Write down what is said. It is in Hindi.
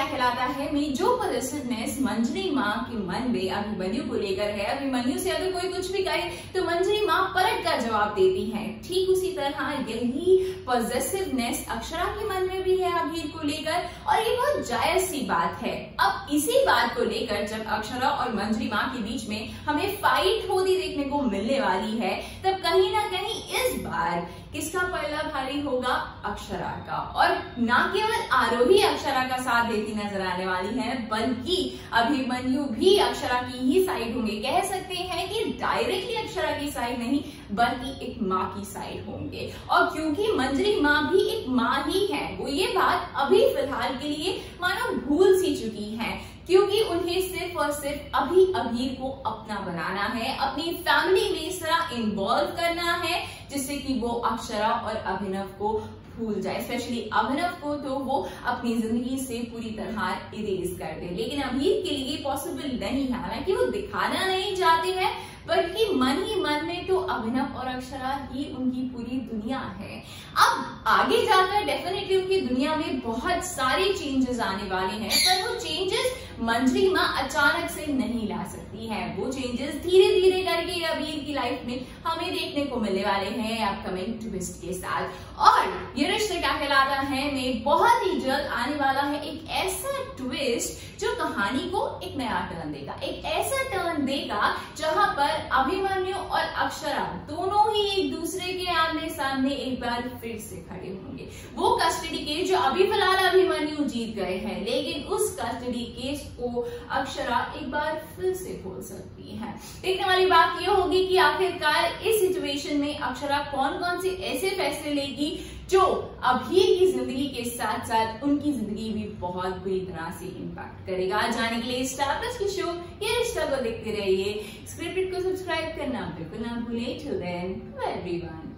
क्या कहलाता है? मेरी जो पॉजिटिवनेस मंजरी माँ के मन में अभिमन्यु को लेकर है। अभिमन्यु से अगर कोई कुछ भी कहे तो मंजरी माँ पलट कर जवाब देती है। ठीक उसी तरह यही पॉजिटिवनेस अक्षरा के मन में भी है अभीर को लेकर, और ये बहुत जायज़ सी बात है। अब इसी बात को लेकर जब अक्षरा और मंजरी माँ के बीच में हमें फाइट होती देखने को मिलने वाली है, तब कहीं ना कहीं इस बार किसका पहला भारी होगा अक्षरा का। और न केवल आरोही अक्षरा का साथ देती नज़र आने वाली है, बल्कि अभिमन्यु भी अक्षरा की ही साइड होंगे। कह सकते हैं कि डायरेक्टली अक्षरा की साइड नहीं, बल्कि एक माँ की साइड होंगे। और क्योंकि मंजरी माँ भी एक माँ ही है, वो ये बात अभी फ़िलहाल के लिए मानो भूल सी चुकी है। क्योंकि उन्हें सिर्फ़ और सिर्फ़ अभी अभीर को अपना बनाना है, अपनी फैमिली में इस तरह इन्वॉल्व करना है, जिससे कि वो अक्षरा और अभिनव को भूल जाए। स्पेशली अभिनव को तो वो अपनी ज़िंदगी से पूरी तरह इरेज कर दे। लेकिन अभीर के लिए पॉसिबल नहीं है। हालाँकि वो दिखाना नहीं बल्कि मन ही मन में तो अभिनव और अक्षरा ही उनकी पूरी दुनिया है। अब आगे जाकर डेफिनेटली उनकी दुनिया में बहुत सारे चेंजेस आने वाले हैं, पर वो चेंजेस मंजरी माँ अचानक से नहीं ला सकती है। वो चेंजेस धीरे धीरे करके अबीर की लाइफ में हमें देखने को मिलने वाले हैं अपकमिंग ट्विस्ट के साथ। और ये रिश्ते क्या कहलाता है? में बहुत ही जल्द आने वाला है एक ऐसा ट्विस्ट कहानी को एक नया टर्न देगा। एक ऐसा टर्न देगा जहाँ पर अभिमन्यु और अक्षरा दोनों ही एक दूसरे के आमने सामने एक बार फिर से खड़े होंगे। वो कस्टडी केस जो अभी फ़िलहाल अभिमन्यु जीत गए हैं, लेकिन उस कस्टडी केस को अक्षरा एक बार फिर से खोल सकती है। देखने वाली बात यह होगी कि आखिरकार इस सिचुएशन में अक्षरा कौन कौन से ऐसे फैसले लेगी जो अभी की ज़िंदगी के साथ साथ उनकी ज़िंदगी भी बहुत बुरी तरह से इम्पैक्ट करेगा। जाने के लिए स्टार प्लस की शो ये रिश्ता को देखते रहिए। स्क्रिप्टेड को सब्सक्राइब करना बिल्कुल ना भूलें। Till then everyone